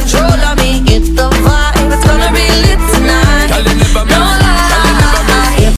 control of me. It's